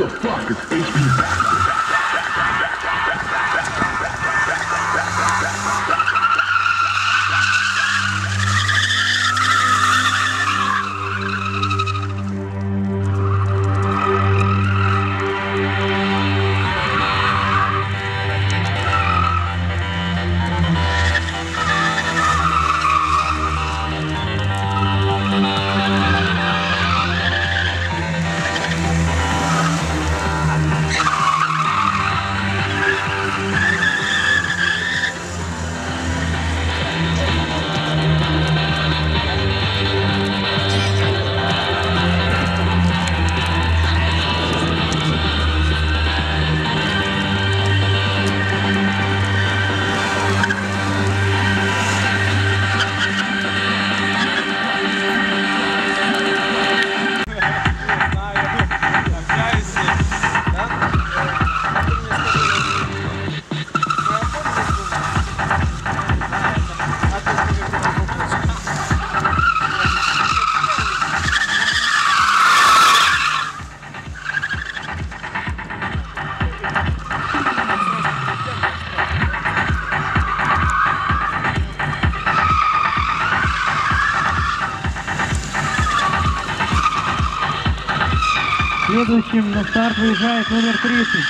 the fuck is HPV? Следующим на старт выезжает номер 30.